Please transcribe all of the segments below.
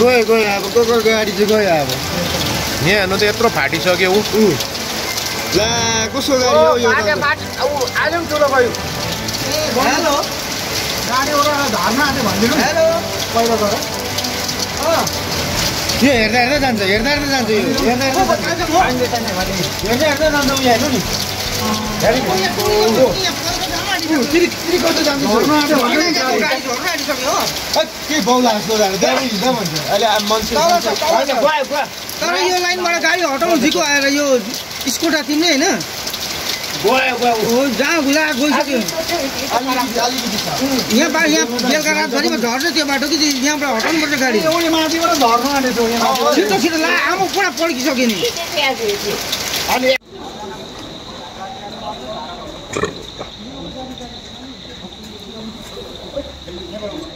गयो गयो अब को को गाडी चाहिँ गयो अब। यहाँ हेर्नु त यत्रो फाटिसक्यो ऊ। ला कसको गाडी हो यो त? हेलो। हेलो। पहिला यो हेर्दा हेर्दै जान्छ हेर्दा हेर्दै जान्छ यो। हेर्दा हेर्दै जान्छ। हेर्दा हेर्दै जान्छ उयो हेर्नु नि। के बाउला जस्तो भन्छ अहिले मान्छे। तर यो लाइनबाट गाडी हटाउनु झिको आएर यो स्कुटा तिमीले होइन जहाँ ला गइसक्यो यहाँ बा यहाँ बेलुका रातभरिमा झर्छ त्यो बाटो कि यहाँबाट हटाउनुपर्छ गाडी उनी माथिबाट झर्नु आँटेको छ यहाँ माथि। छिटो छिटो ला आमा पुरा पड्किसक्यो नि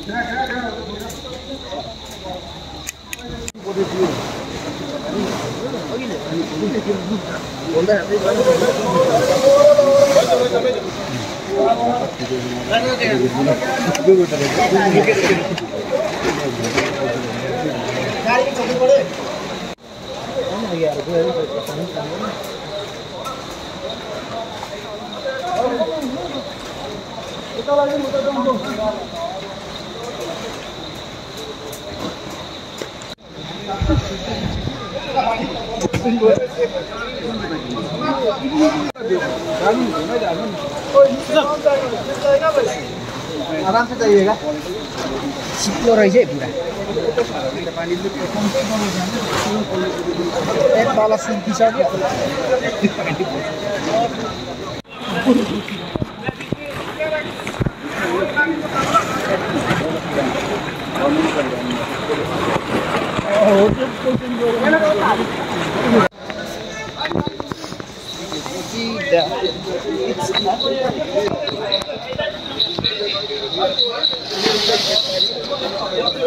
Kita lagi muter dong. आराम से जाइएगा सिक्लो रहेछ है पुरा एक पाला सुकिसक्यो हो see that it's happening.